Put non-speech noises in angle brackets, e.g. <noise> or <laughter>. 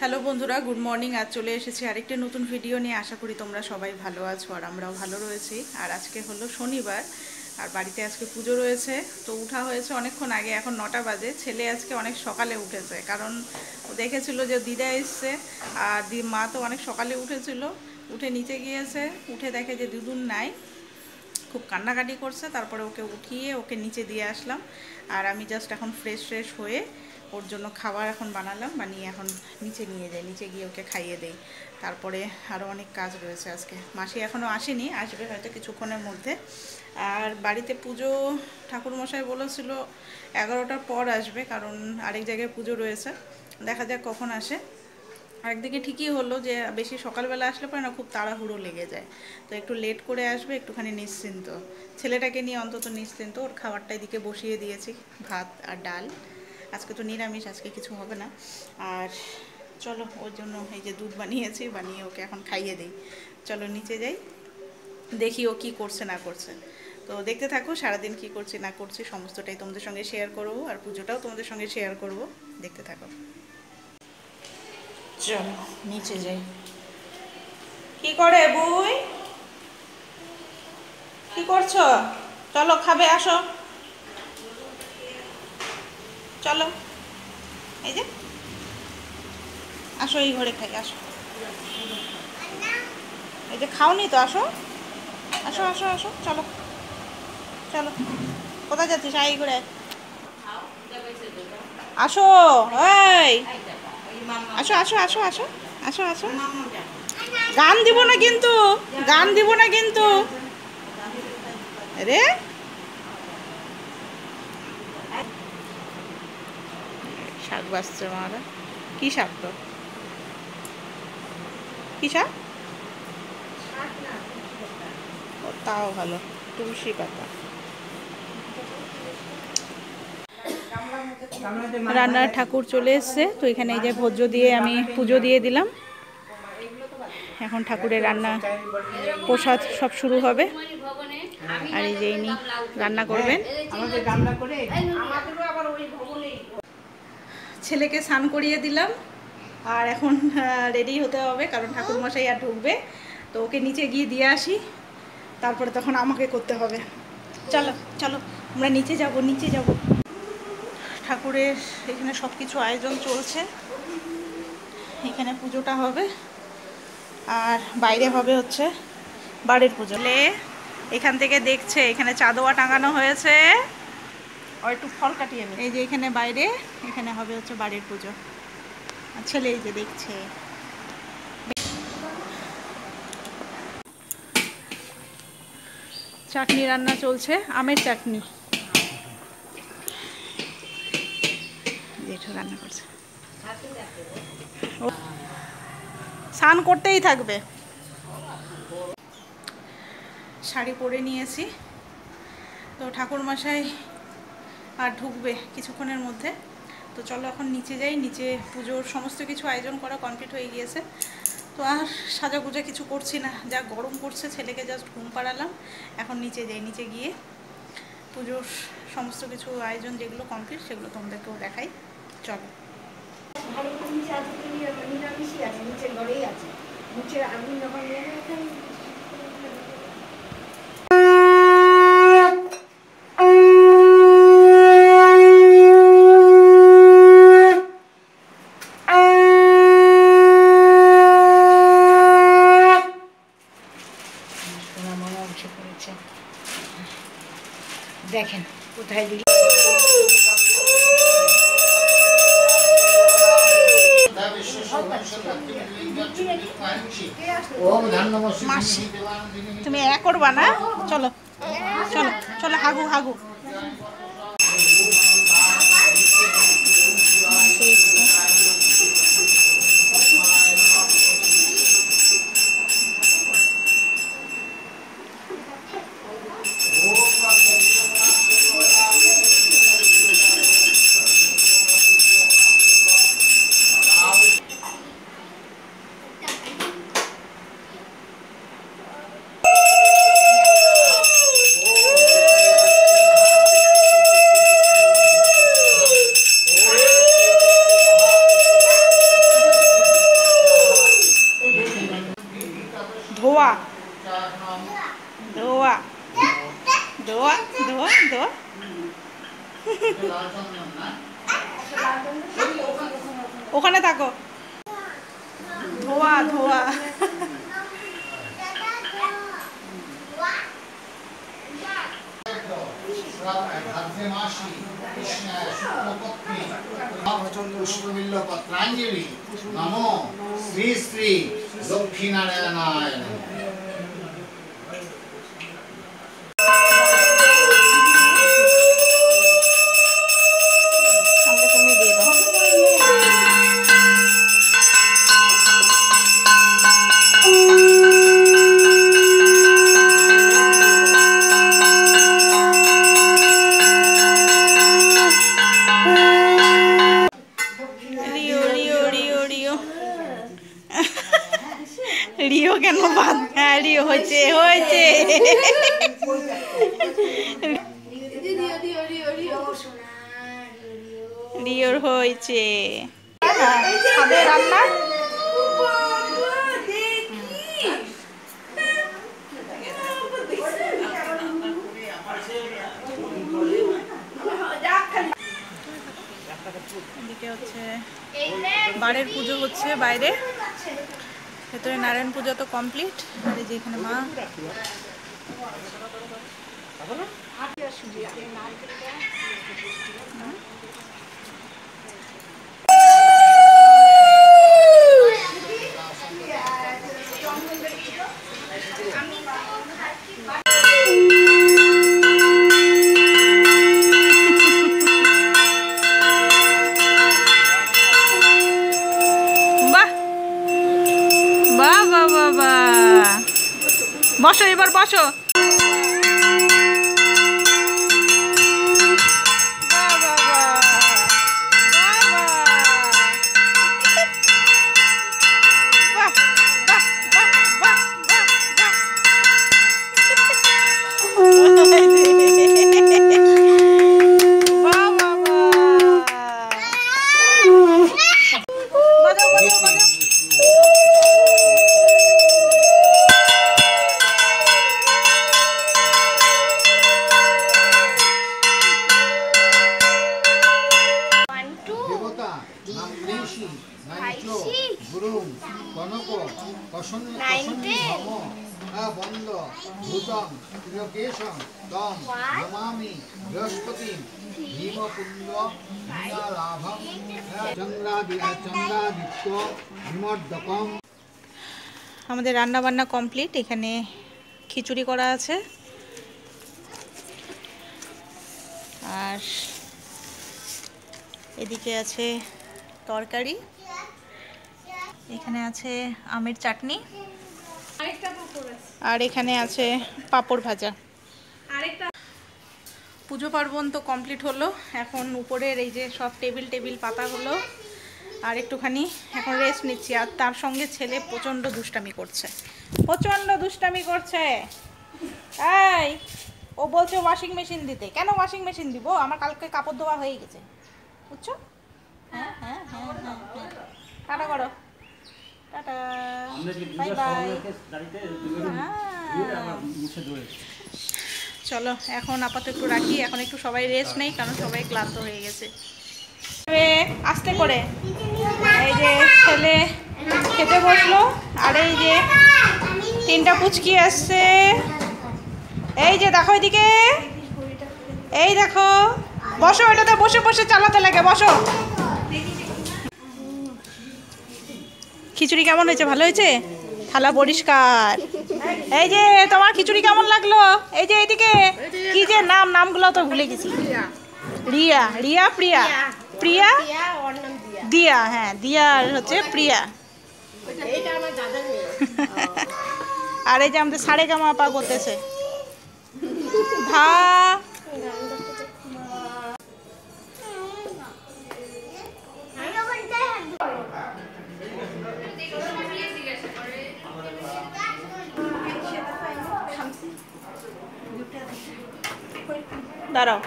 Hello বন্ধুরা, good morning. আজ চলে এসেছি আরেকটি নতুন ভিডিও নিয়ে। আশা করি তোমরা সবাই ভালো আছো আর আমরাও ভালো রয়েছি। আর আজকে হলো শনিবার, আর বাড়িতে আজকে পুজো রয়েছে। তো উঠা হয়েছে অনেকক্ষণ আগে, এখন নটা বাজে। ছেলে আজকে অনেক সকালে উঠেছে, কারণ দেখেছিল যে দিদা এসছে, আর দি, মা তো অনেক সকালে উঠেছিল। উঠে নিচে গিয়েছে, উঠে দেখে যে দুদুন নাই। খুব কান্নাকাটি করছে, তারপরে ওকে উঠিয়ে ওকে নিচে দিয়ে আসলাম। আর আমি জাস্ট এখন ফ্রেশ ফ্রেশ হয়ে ওর জন্য খাবার এখন বানালাম, বানিয়ে এখন নিচে নিয়ে যাই, নিচে গিয়ে ওকে খাইয়ে দেই। তারপরে আরও অনেক কাজ রয়েছে আজকে। মাসি এখনও আসেনি, আসবে হয়তো কিছুক্ষণের মধ্যে। আর বাড়িতে পুজো ঠাকুরমশাই বলেছিল এগারোটার পর আসবে, কারণ আরেক জায়গায় পুজো রয়েছে। দেখা যাক কখন আসে। একদিকে ঠিকই হলো যে বেশি সকালবেলা আসলে পরে না খুব তাড়াহুড়ো লেগে যায়। তো একটু লেট করে আসবে, একটুখানি নিশ্চিন্ত। ছেলেটাকে নিয়ে অন্তত নিশ্চিন্ত। ওর খাবারটা এদিকে বসিয়ে দিয়েছি, ভাত আর ডাল। আজকে তো নিরামিষ, আজকে কিছু হবে না। আর চলো, ওর জন্য এই যে দুধ বানিয়েছি, বানিয়ে ওকে এখন খাইয়ে দিই। চলো নিচে যাই, দেখি ও কী করছে, না করছে। তো দেখতে থাকো, সারাদিন কি করছি, না করছি, সমস্তটাই তোমাদের সঙ্গে শেয়ার করব, আর পুজোটাও তোমাদের সঙ্গে শেয়ার করব। দেখতে থাকো। চলো, নিচে যাই। কি করে বুই? কি করছ? চলো, খাবে, আসো। চলো। এই যে। আসো এই ঘরে খাই আসো। এই যে খাওনি তো, আসো। আসো আসো আসো, চলো। চলো। কোথায় যাচ্ছিস? আই ঘরে। আসো, এই। আসো আসো আসো আসো আসো আসো। গান দিব না কিন্তু, গান দিব না কিন্তু। রে। শাক বাজছে মারা কি শাক তো কি শাক? তাও ভালো। তুলসী পাতা। রান্নার ঠাকুর চলে এসছে তো এখানে এই যে ভোজ্য দিয়ে আমি পুজো দিয়ে দিলাম। এখন ঠাকুরের রান্না প্রসাদ সব শুরু হবে। আর এই যে ইনি রান্না করবেন। ছেলেকে স্নান করিয়ে দিলাম। আর এখন রেডি হতে হবে, কারণ ঠাকুরমশাই আর ঢুকবে। তো ওকে নিচে গিয়ে দিয়ে আসি। তারপরে তখন আমাকে করতে হবে। চলো চলো, আমরা নিচে যাব নিচে যাব। ঠাকুরের এখানে সব কিছু আয়োজন চলছে। এখানে পুজোটা হবে। আর বাইরে হবে হচ্ছে বাড়ির পুজো। এখান থেকে দেখছে, এখানে চাদোয়া টাঙানো হয়েছে। আর একটু ফল কাটিয়ে নি। এই যে এখানে বাইরে, এখানে হবে হচ্ছে বাড়ির পুজো। ছেলে এই যে দেখছে। চাটনি রান্না চলছে, আমের চাটনি। জেঠু রান্না করছে। স্নান করতেই থাকবে। শাড়ি পরে নিয়েছি। তো ঠাকুরমশাই আর ঢুকবে কিছুক্ষণের মধ্যে। তো চলো এখন নিচে যাই, নিচে পুজোর সমস্ত কিছু আয়োজন করা কমপ্লিট হয়ে গিয়েছে। তো আর সাজাগুজা কিছু করছি না, যা গরম পড়ছে ছেলেকে জাস্ট ঘুম পাড়ালাম। এখন নিচে যাই, নিচে গিয়ে পুজোর সমস্ত কিছু আয়োজন যেগুলো কমপ্লিট সেগুলো তোমাদেরকেও দেখাই। চলো। নিচের ঘরেই আছে। নিচের আগুন যখন দেখেন কোথায় দিল? মাসি তুমি এক করবা না চলো চলো চলো হাগু হাগু। ধোয়া নমো শ্রী শ্রী লক্ষ্মীনারায়ণায় রিওর হয়েছে। বাড়ির পুজো হচ্ছে বাইরে। ভেতরে নারায়ণ পুজো তো কমপ্লিট। আর এই যে এখানে মা। বাহ। বাহ বসো এবার বসো। ঋষি নাইচ কনক কসন কসন্নি ভূতম ত্রিলোকেশম তম নমামি বৃহস্পতি ভীমপুণ্ড লাভম চন্দ্রাদি চন্দ্রাদিত্য বিমর্দকম। আমাদের রান্না বান্না কমপ্লিট এখানে খিচুড়ি করা আছে। আর এদিকে আছে তরকারি। এখানে আছে আমের চাটনি। আর এখানে আছে পাঁপড় ভাজা। পুজো পার্বণ তো কমপ্লিট হলো। এখন উপরের এই যে সব টেবিল টেবিল পাতা হলো। আর একটুখানি এখন রেস্ট নিচ্ছি। আর তার সঙ্গে ছেলে প্রচণ্ড দুষ্টামি করছে। প্রচণ্ড দুষ্টামি করছে। এই ও বলছে ওয়াশিং মেশিন দিতে। কেন ওয়াশিং মেশিন দিব? আমার কালকে কাপড় ধোয়া হয়ে গেছে। বুঝছ? হ্যাঁ হ্যাঁ হ্যাঁ হ্যাঁ হ্যাঁ। টাটা করো। টাটা। বাই বাই চলো এখন আপাতত একটু রাখি এখন একটু সবাই রেস্ট নেই কারণ সবাই ক্লান্ত হয়ে গেছে। আস্তে করে। এই যে ছেলে খেতে বসল আর এই যে তিনটা পুচকি আসছে। এই যে দেখো এদিকে। এই দেখো। বসো এটাতে বসে বসে চালাতে লাগে বসো। খিচুড়ি কেমন হয়েছে? ভালো হয়েছে? থালা পরিষ্কার। এই যে, তোমার খিচুড়ি কেমন লাগল? এই যে এইদিকে কি যে নাম, নামগুলো তো ভুলে গেছি। রিয়া রিয়া, প্রিয়া? প্রিয়া? দিয়া হ্যাঁ দিয়া হচ্ছে প্রিয়া। <laughs> আর এই যে আমাদের সাড়ে গামা পা করতেছে ধা দাঁড়াও